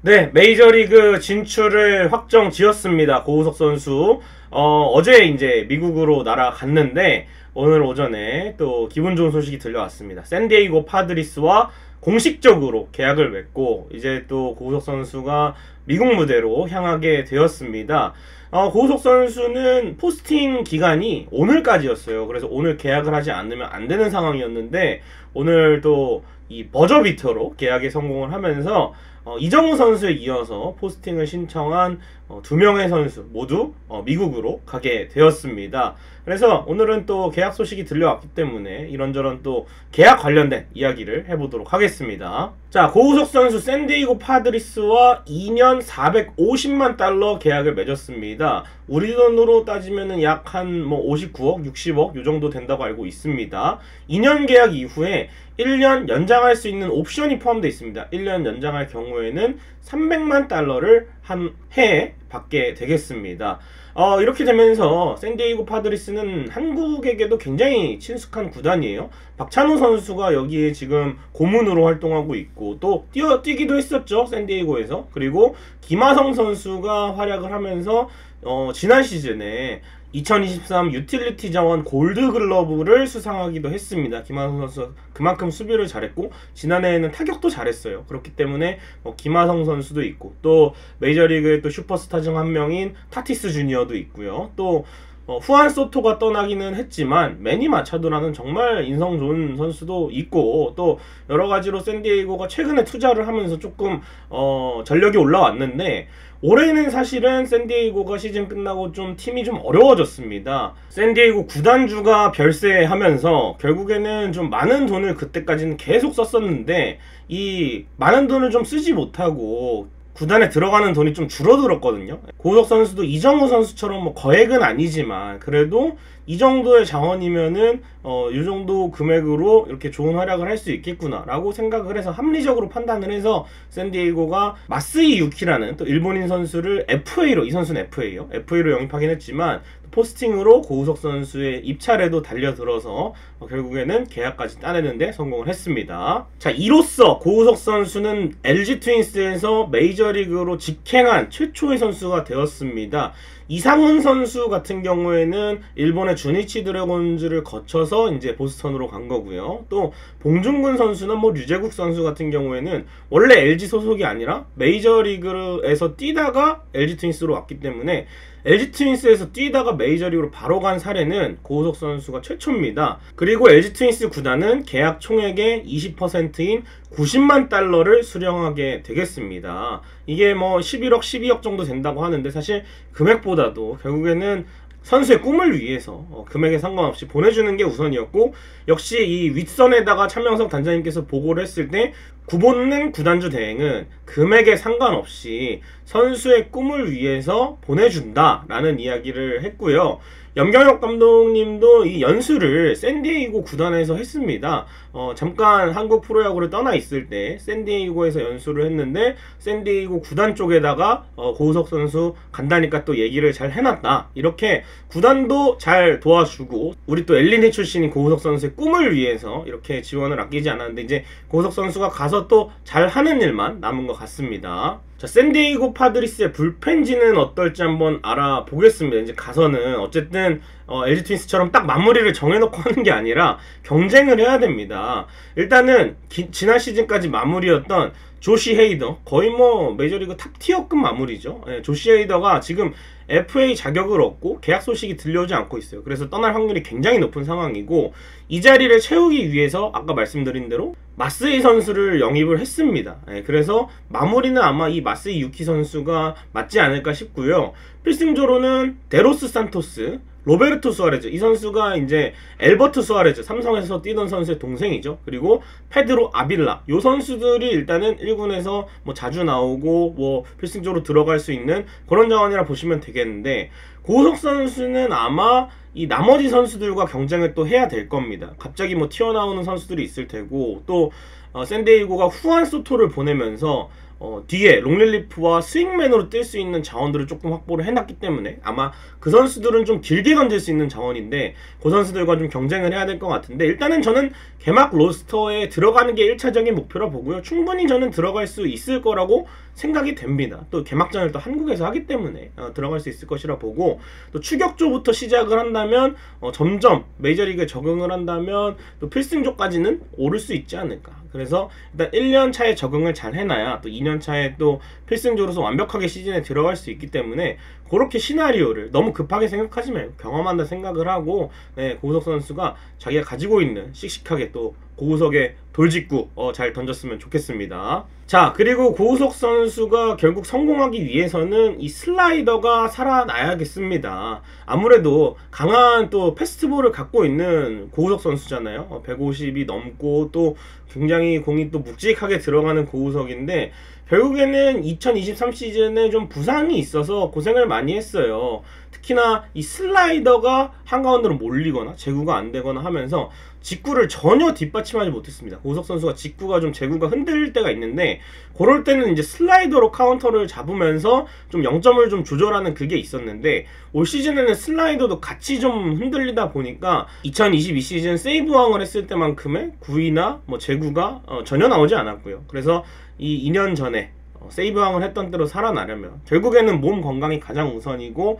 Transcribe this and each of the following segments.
네, 메이저리그 진출을 확정 지었습니다. 고우석 선수. 어, 어제 이제 미국으로 날아갔는데, 오늘 오전에 또 기분 좋은 소식이 들려왔습니다. 샌디에이고 파드리스와 공식적으로 계약을 맺고, 이제 또 고우석 선수가 미국 무대로 향하게 되었습니다. 어, 고우석 선수는 포스팅 기간이 오늘까지였어요. 그래서 오늘 계약을 하지 않으면 안 되는 상황이었는데, 오늘 또 이 버저비터로 계약에 성공을 하면서 어, 이정우 선수에 이어서 포스팅을 신청한 어, 두 명의 선수 모두 어, 미국으로 가게 되었습니다. 그래서 오늘은 또 계약 소식이 들려왔기 때문에 이런저런 또 계약 관련된 이야기를 해보도록 하겠습니다. 자, 고우석 선수 샌디에이고 파드리스와 2년 450만 달러 계약을 맺었습니다. 우리 돈으로 따지면 약한 뭐 59억, 60억 요 정도 된다고 알고 있습니다. 2년 계약 이후에 1년 연장할 수 있는 옵션이 포함되어 있습니다. 1년 연장할 경우에는 300만 달러를 한 해에 받게 되겠습니다. 어, 이렇게 되면서 샌디에이고 파드리스는 한국에게도 굉장히 친숙한 구단이에요. 박찬호 선수가 여기에 지금 고문으로 활동하고 있고 또 뛰어 뛰기도 했었죠. 샌디에이고에서. 그리고 김하성 선수가 활약을 하면서 어, 지난 시즌에 2023 유틸리티 자원 골드 글러브를 수상하기도 했습니다. 김하성 선수 그만큼 수비를 잘했고 지난해에는 타격도 잘했어요. 그렇기 때문에 뭐 김하성 선수도 있고 또 메이저리그의 또 슈퍼스타 중 한 명인 타티스 주니어 도 있고요. 또 어, 후안 소토가 떠나기는 했지만 매니 마차도라는 정말 인성 좋은 선수도 있고 또 여러 가지로 샌디에이고가 최근에 투자를 하면서 조금 어, 전력이 올라왔는데 올해는 사실은 샌디에이고가 시즌 끝나고 좀 팀이 좀 어려워졌습니다. 샌디에이고 구단주가 별세하면서 결국에는 좀 많은 돈을 그때까지는 계속 썼었는데 이 많은 돈을 좀 쓰지 못하고 구단에 들어가는 돈이 좀 줄어들었거든요. 고석 선수도 이정우 선수처럼 뭐 거액은 아니지만 그래도 이 정도의 자원이면은 어, 이 정도 금액으로 이렇게 좋은 활약을 할 수 있겠구나라고 생각을 해서 합리적으로 판단을 해서 샌디에이고가 마스이 유키라는 또 일본인 선수를 FA로 이 선수는 FA요. FA로 영입하긴 했지만 포스팅으로 고우석 선수의 입찰에도 달려들어서 어, 결국에는 계약까지 따내는데 성공을 했습니다. 자, 이로써 고우석 선수는 LG 트윈스에서 메이저리그로 직행한 최초의 선수가 되었습니다. 이상훈 선수 같은 경우에는 일본의 주니치 드래곤즈를 거쳐서 이제 보스턴으로 간 거고요. 또 봉준근 선수는 뭐 류재국 선수 같은 경우에는 원래 LG 소속이 아니라 메이저리그에서 뛰다가 LG 트윈스로 왔기 때문에 LG 트윈스에서 뛰다가 메이저리그로 바로 간 사례는 고우석 선수가 최초입니다. 그리고 LG 트윈스 구단은 계약 총액의 20%인 90만 달러를 수령하게 되겠습니다. 이게 뭐 11억, 12억 정도 된다고 하는데 사실 금액보다도 결국에는 선수의 꿈을 위해서 어, 금액에 상관없이 보내주는 게 우선이었고 역시 이 윗선에다가 차명석 단장님께서 보고를 했을 때 구본능 구단주 대행은 금액에 상관없이 선수의 꿈을 위해서 보내준다라는 이야기를 했고요. 염경엽 감독님도 이 연수를 샌디에이고 구단에서 했습니다. 어, 잠깐 한국 프로야구를 떠나 있을 때 샌디에이고에서 연수를 했는데 샌디에이고 구단 쪽에다가 어, 고우석 선수 간다니까 또 얘기를 잘 해놨다. 이렇게 구단도 잘 도와주고 우리 또 엘리니 출신인 고우석 선수의 꿈을 위해서 이렇게 지원을 아끼지 않았는데 이제 고우석 선수가 가서 또 잘하는 일만 남은 것 같습니다. 자, 샌디에이고 파드리스의 불펜지는 어떨지 한번 알아보겠습니다. 이제 가서는 어쨌든 어, LG 트윈스처럼 딱 마무리를 정해놓고 하는 게 아니라 경쟁을 해야 됩니다. 일단은 기, 지난 시즌까지 마무리였던 조시 헤이더 거의 뭐 메이저리그 탑티어급 마무리죠. 네, 조시 헤이더가 지금 FA 자격을 얻고 계약 소식이 들려오지 않고 있어요. 그래서 떠날 확률이 굉장히 높은 상황이고 이 자리를 채우기 위해서 아까 말씀드린 대로 마스이 선수를 영입을 했습니다. 네, 그래서 마무리는 아마 이 마스이 유키 선수가 맞지 않을까 싶고요. 필승조로는 데로스 산토스 로베르토 수아레즈 이 선수가 이제 앨버트 수아레즈 삼성에서 뛰던 선수의 동생이죠. 그리고 페드로 아빌라 이 선수들이 일단은 1군에서 뭐 자주 나오고 뭐 필승조로 들어갈 수 있는 그런 자원이라 보시면 되겠는데 고우석 선수는 아마 이 나머지 선수들과 경쟁을 또 해야 될 겁니다. 갑자기 뭐 튀어나오는 선수들이 있을 테고 또 어, 샌디에이고가 후안 소토를 보내면서 어, 뒤에 롱릴리프와 스윙맨으로 뛸 수 있는 자원들을 조금 확보를 해놨기 때문에 아마 그 선수들은 좀 길게 던질 수 있는 자원인데 그 선수들과 좀 경쟁을 해야 될 것 같은데 일단은 저는 개막 로스터에 들어가는 게 1차적인 목표라 보고요. 충분히 저는 들어갈 수 있을 거라고 생각이 됩니다. 또 개막전을 또 한국에서 하기 때문에 어, 들어갈 수 있을 것이라 보고 또 추격조부터 시작을 한다면 어, 점점 메이저리그에 적응을 한다면 또 필승조까지는 오를 수 있지 않을까. 그래서 일단 1년 차에 적응을 잘 해놔야 또 2년 차에 또 필승조로서 완벽하게 시즌에 들어갈 수 있기 때문에 그렇게 시나리오를 너무 급하게 생각하지 말고 경험한다 생각을 하고 네, 고우석 선수가 자기가 가지고 있는 씩씩하게 또 고우석의 돌직구 어, 잘 던졌으면 좋겠습니다. 자 그리고 고우석 선수가 결국 성공하기 위해서는 이 슬라이더가 살아나야겠습니다. 아무래도 강한 또 패스트볼을 갖고 있는 고우석 선수잖아요. 150이 넘고 또 굉장히 공이 또 묵직하게 들어가는 고우석인데 결국에는 2023 시즌에 좀 부상이 있어서 고생을 많이 했어요. 특히나 이 슬라이더가 한가운데로 몰리거나 제구가 안 되거나 하면서 직구를 전혀 뒷받침하지 못했습니다. 고우석 선수가 직구가 좀 제구가 흔들릴 때가 있는데 그럴 때는 이제 슬라이더로 카운터를 잡으면서 좀 영점을 좀 조절하는 그게 있었는데 올 시즌에는 슬라이더도 같이 좀 흔들리다 보니까 2022 시즌 세이브 왕을 했을 때만큼의 구위나 뭐 제구가 어, 전혀 나오지 않았고요. 그래서 이 2년 전에 어, 세이브왕을 했던 때로 살아나려면 결국에는 몸 건강이 가장 우선이고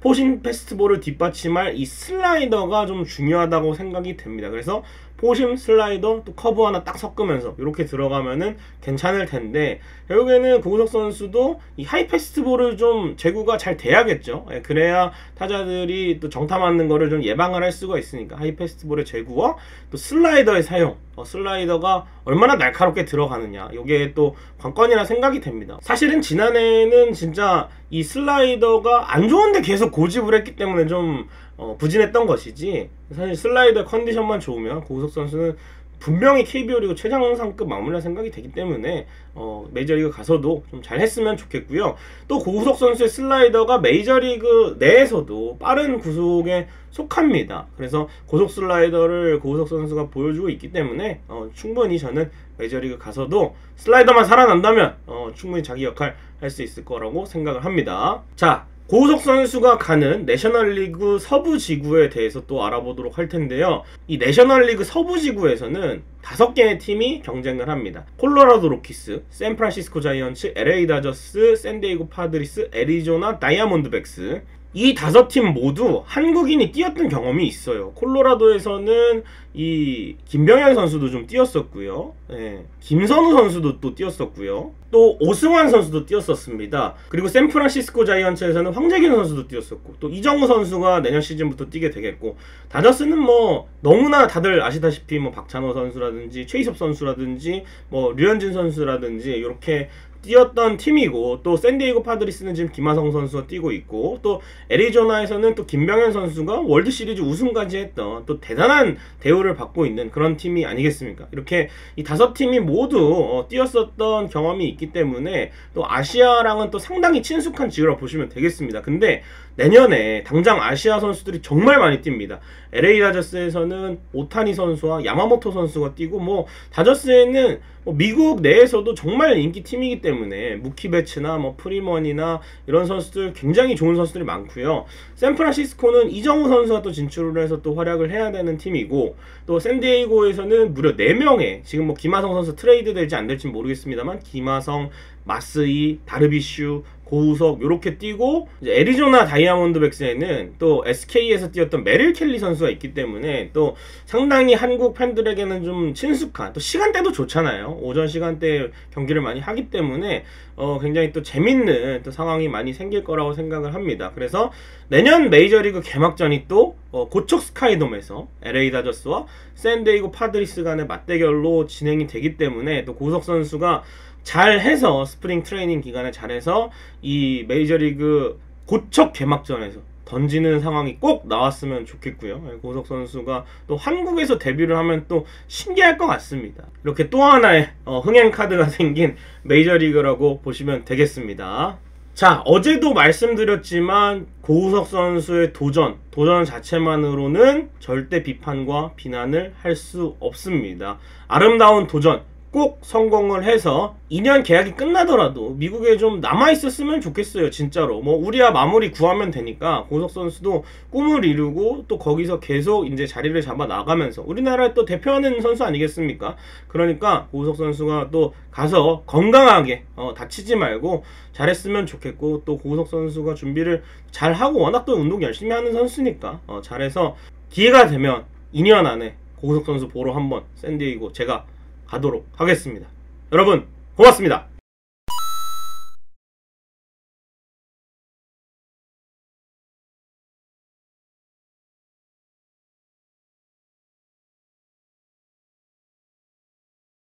포심 패스트볼을 뒷받침할 이 슬라이더가 좀 중요하다고 생각이 됩니다. 그래서 포심 슬라이더 또 커브 하나 딱 섞으면서 이렇게 들어가면은 괜찮을 텐데 결국에는 고우석 선수도 이 하이 패스트 볼을 좀 제구가 잘 돼야겠죠. 예, 그래야 타자들이 또 정타 맞는 거를 좀 예방을 할 수가 있으니까 하이 패스트 볼의 제구와 또 슬라이더의 사용 어, 슬라이더가 얼마나 날카롭게 들어가느냐 이게 또 관건이라 생각이 됩니다. 사실은 지난해는 진짜 이 슬라이더가 안 좋은데 계속 고집을 했기 때문에 좀 어, 부진했던 것이지 사실 슬라이더 컨디션만 좋으면 고우석 선수는 분명히 KBO 리그 최장상급 마무리할 생각이 되기 때문에 어, 메이저리그 가서도 좀 잘했으면 좋겠고요. 또 고우석 선수의 슬라이더가 메이저리그 내에서도 빠른 구속에 속합니다. 그래서 고속 슬라이더를 고우석 선수가 보여주고 있기 때문에 어, 충분히 저는 메이저리그 가서도 슬라이더만 살아난다면 어, 충분히 자기 역할 할 수 있을 거라고 생각을 합니다. 자, 고우석 선수가 가는 내셔널리그 서부 지구에 대해서 또 알아보도록 할 텐데요. 이 내셔널리그 서부 지구에서는 다섯 개의 팀이 경쟁을 합니다. 콜로라도 로키스, 샌프란시스코 자이언츠, LA 다저스, 샌디에이고 파드리스, 애리조나 다이아몬드백스, 이 다섯 팀 모두 한국인이 뛰었던 경험이 있어요. 콜로라도에서는 이 김병현 선수도 좀 뛰었었고요. 네. 김선우 선수도 또 뛰었었고요. 또 오승환 선수도 뛰었었습니다. 그리고 샌프란시스코 자이언츠에서는 황재균 선수도 뛰었었고 또 이정우 선수가 내년 시즌부터 뛰게 되겠고 다저스는 뭐 너무나 다들 아시다시피 뭐 박찬호 선수라든지 최희섭 선수라든지 뭐 류현진 선수라든지 이렇게 뛰었던 팀이고 또 샌디에이고 파드리스는 지금 김하성 선수가 뛰고 있고 또 애리조나에서는 또 김병현 선수가 월드 시리즈 우승까지 했던 또 대단한 대우를 받고 있는 그런 팀이 아니겠습니까? 이렇게 이 다섯 팀이 모두 어, 뛰었었던 경험이 있기 때문에 또 아시아랑은 또 상당히 친숙한 지구라고 보시면 되겠습니다. 근데 내년에 당장 아시아 선수들이 정말 많이 뜁니다. LA 다저스에서는 오타니 선수와 야마모토 선수가 뛰고 뭐 다저스에는 뭐 미국 내에서도 정말 인기 팀이기 때문에 무키 베츠나 뭐 프리먼이나 이런 선수들 굉장히 좋은 선수들이 많고요. 샌프란시스코는 이정우 선수가 또 진출을 해서 또 활약을 해야 되는 팀이고 또 샌디에이고에서는 무려 4명의 지금 뭐 김하성 선수 트레이드 될지 안 될지 모르겠습니다만 김하성, 마스이, 다르비슈, 고우석 이렇게 뛰고 애리조나 다이아몬드백스에는 또 SK에서 뛰었던 메릴 켈리 선수가 있기 때문에 또 상당히 한국 팬들에게는 좀 친숙한 또 시간대도 좋잖아요. 오전 시간대 경기를 많이 하기 때문에 어 굉장히 또 재밌는 또 상황이 많이 생길 거라고 생각을 합니다. 그래서 내년 메이저리그 개막전이 또 어, 고척 스카이돔에서 LA 다저스와 샌디에이고 파드리스 간의 맞대결로 진행이 되기 때문에 또 고우석 선수가 잘 해서 스프링 트레이닝 기간에 잘해서 이 메이저리그 고척 개막전에서 던지는 상황이 꼭 나왔으면 좋겠고요. 예, 고우석 선수가 또 한국에서 데뷔를 하면 또 신기할 것 같습니다. 이렇게 또 하나의 어, 흥행 카드가 생긴 메이저리그라고 보시면 되겠습니다. 자, 어제도 말씀드렸지만 고우석 선수의 도전, 도전 자체만으로는 절대 비판과 비난을 할 수 없습니다. 아름다운 도전, 꼭 성공을 해서 2년 계약이 끝나더라도 미국에 좀 남아 있었으면 좋겠어요 진짜로. 뭐 우리야 마무리 구하면 되니까 고석 선수도 꿈을 이루고 또 거기서 계속 이제 자리를 잡아 나가면서 우리나라를 또 대표하는 선수 아니겠습니까? 그러니까 고석 선수가 또 가서 건강하게 어, 다치지 말고 잘했으면 좋겠고 또 고석 선수가 준비를 잘 하고 워낙 또 운동 열심히 하는 선수니까 어, 잘해서 기회가 되면 2년 안에 고석 선수 보러 한번 샌디에이고 제가 가도록 하겠습니다. 여러분 고맙습니다.